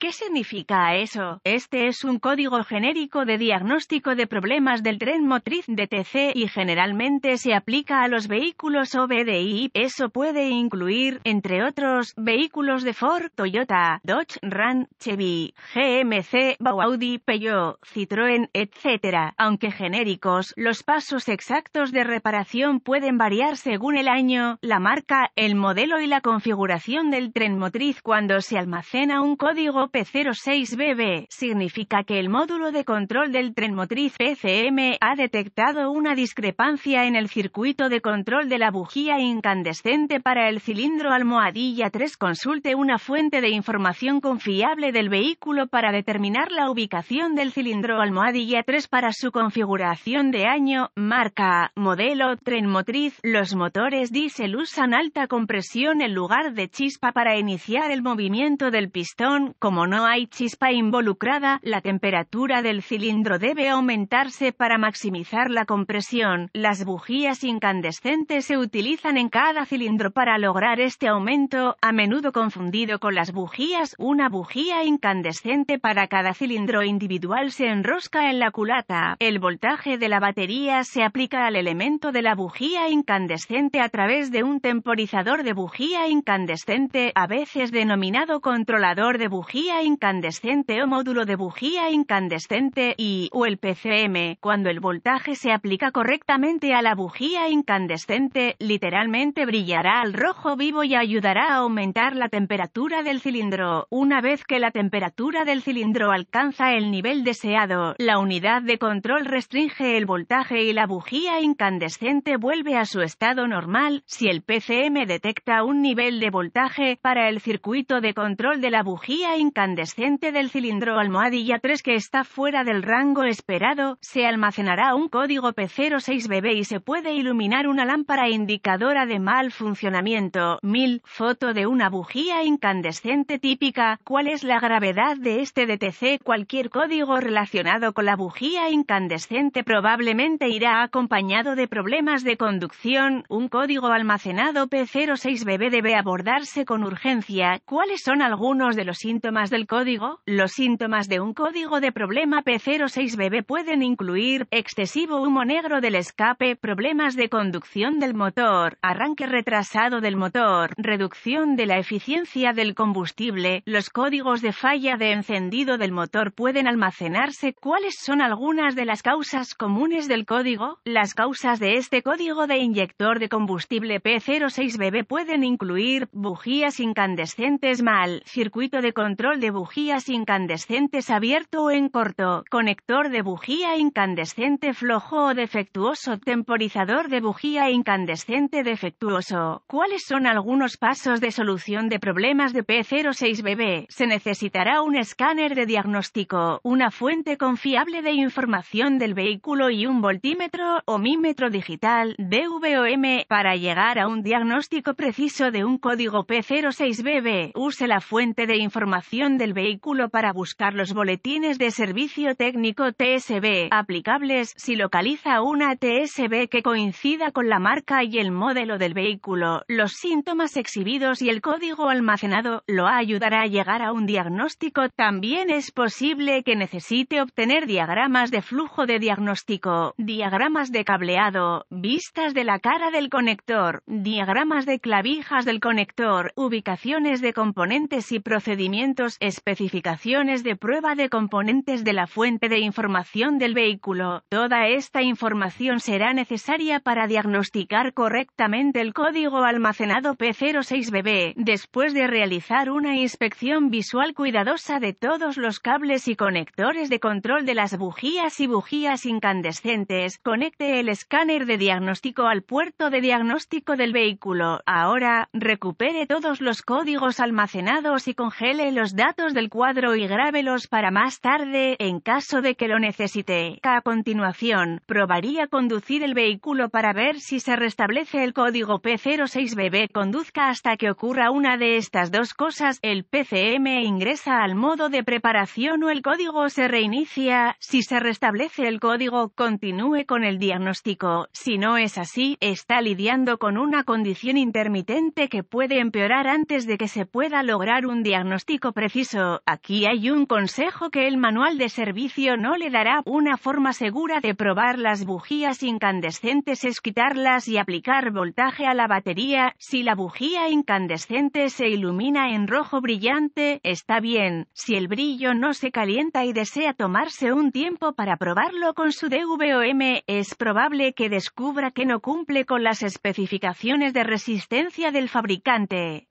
¿Qué significa eso? Este es un código genérico de diagnóstico de problemas del tren motriz DTC y generalmente se aplica a los vehículos OBDI. Eso puede incluir, entre otros, vehículos de Ford, Toyota, Dodge, Ram, Chevy, GMC, Audi, Peugeot, Citroën, etc. Aunque genéricos, los pasos exactos de reparación pueden variar según el año, la marca, el modelo y la configuración del tren motriz cuando se almacena un código P06BB, significa que el módulo de control del tren motriz PCM ha detectado una discrepancia en el circuito de control de la bujía incandescente para el cilindro almohadilla 3. Consulte una fuente de información confiable del vehículo para determinar la ubicación del cilindro almohadilla 3 para su configuración de año, marca, modelo, tren motriz. Los motores diésel usan alta compresión en lugar de chispa para iniciar el movimiento del pistón, como no hay chispa involucrada, la temperatura del cilindro debe aumentarse para maximizar la compresión. Las bujías incandescentes se utilizan en cada cilindro para lograr este aumento, a menudo confundido con las bujías. Una bujía incandescente para cada cilindro individual se enrosca en la culata. El voltaje de la batería se aplica al elemento de la bujía incandescente a través de un temporizador de bujía incandescente, a veces denominado controlador de bujía incandescente o módulo de bujía incandescente y o el PCM, cuando el voltaje se aplica correctamente a la bujía incandescente, literalmente brillará al rojo vivo y ayudará a aumentar la temperatura del cilindro. Una vez que la temperatura del cilindro alcanza el nivel deseado, la unidad de control restringe el voltaje y la bujía incandescente vuelve a su estado normal. Si el PCM detecta un nivel de voltaje para el circuito de control de la bujía incandescente, incandescente del cilindro almohadilla 3 que está fuera del rango esperado, se almacenará un código P06BB y se puede iluminar una lámpara indicadora de mal funcionamiento. 1000. Foto de una bujía incandescente típica. ¿Cuál es la gravedad de este DTC? Cualquier código relacionado con la bujía incandescente probablemente irá acompañado de problemas de conducción. Un código almacenado P06BB debe abordarse con urgencia. ¿Cuáles son algunos de los síntomas del código, los síntomas de un código de problema P06BB pueden incluir excesivo humo negro del escape, problemas de conducción del motor, arranque retrasado del motor, reducción de la eficiencia del combustible. Los códigos de falla de encendido del motor pueden almacenarse. ¿Cuáles son algunas de las causas comunes del código? Las causas de este código de inyector de combustible P06BB pueden incluir bujías incandescentes mal, circuito de control de bujías incandescentes abierto o en corto, conector de bujía incandescente flojo o defectuoso, temporizador de bujía incandescente defectuoso. ¿Cuáles son algunos pasos de solución de problemas de P06BB? Se necesitará un escáner de diagnóstico, una fuente confiable de información del vehículo y un voltímetro o mímetro digital, DVOM, para llegar a un diagnóstico preciso de un código P06BB. Use la fuente de información del vehículo para buscar los boletines de servicio técnico TSB aplicables si localiza una TSB que coincida con la marca y el modelo del vehículo, los síntomas exhibidos y el código almacenado lo ayudará a llegar a un diagnóstico. También es posible que necesite obtener diagramas de flujo de diagnóstico, diagramas de cableado, vistas de la cara del conector, diagramas de clavijas del conector, ubicaciones de componentes y procedimientos especificaciones de prueba de componentes de la fuente de información del vehículo. Toda esta información será necesaria para diagnosticar correctamente el código almacenado P06BB, después de realizar una inspección visual cuidadosa de todos los cables y conectores de control de las bujías y bujías incandescentes. Conecte el escáner de diagnóstico al puerto de diagnóstico del vehículo. Ahora, recupere todos los códigos almacenados y congele los del cuadro y grábelos para más tarde, en caso de que lo necesite. A continuación, probaría conducir el vehículo para ver si se restablece el código P06BB. Conduzca hasta que ocurra una de estas dos cosas. El PCM ingresa al modo de preparación o el código se reinicia. Si se restablece el código, continúe con el diagnóstico. Si no es así, está lidiando con una condición intermitente que puede empeorar antes de que se pueda lograr un diagnóstico preciso preciso. Aquí hay un consejo que el manual de servicio no le dará. Una forma segura de probar las bujías incandescentes es quitarlas y aplicar voltaje a la batería. Si la bujía incandescente se ilumina en rojo brillante, está bien. Si el brillo no se calienta y desea tomarse un tiempo para probarlo con su DVOM, es probable que descubra que no cumple con las especificaciones de resistencia del fabricante.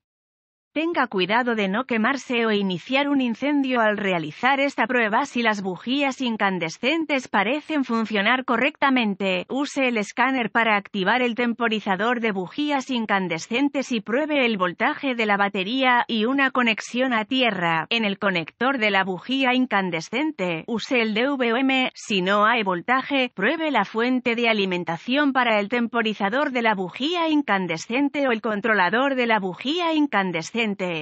Tenga cuidado de no quemarse o iniciar un incendio al realizar esta prueba si las bujías incandescentes parecen funcionar correctamente. Use el escáner para activar el temporizador de bujías incandescentes y pruebe el voltaje de la batería y una conexión a tierra. En el conector de la bujía incandescente, use el DVM. Si no hay voltaje, pruebe la fuente de alimentación para el temporizador de la bujía incandescente o el controlador de la bujía incandescente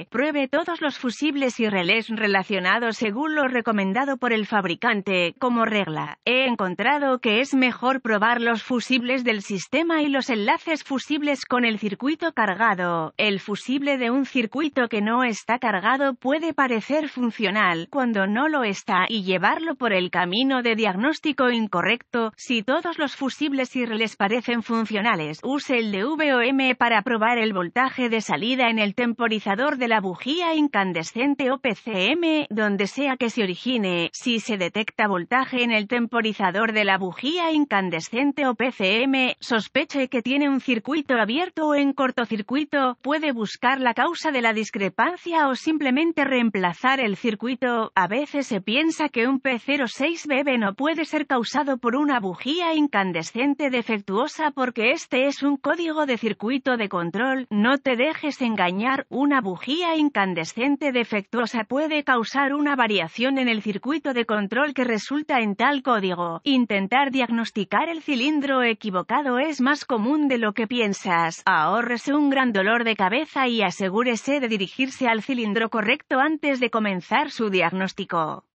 Pruebe todos los fusibles y relés relacionados según lo recomendado por el fabricante. Como regla, he encontrado que es mejor probar los fusibles del sistema y los enlaces fusibles con el circuito cargado. El fusible de un circuito que no está cargado puede parecer funcional cuando no lo está y llevarlo por el camino de diagnóstico incorrecto. Si todos los fusibles y relés parecen funcionales, use el DVOM para probar el voltaje de salida en el temporizador de la bujía incandescente o PCM, donde sea que se origine, si se detecta voltaje en el temporizador de la bujía incandescente o PCM, sospeche que tiene un circuito abierto o en cortocircuito, puede buscar la causa de la discrepancia o simplemente reemplazar el circuito. A veces se piensa que un P06BB no puede ser causado por una bujía incandescente defectuosa porque este es un código de circuito de control. No te dejes engañar, una bujía incandescente defectuosa puede causar una variación en el circuito de control que resulta en tal código. Intentar diagnosticar el cilindro equivocado es más común de lo que piensas. Ahórrese un gran dolor de cabeza y asegúrese de dirigirse al cilindro correcto antes de comenzar su diagnóstico.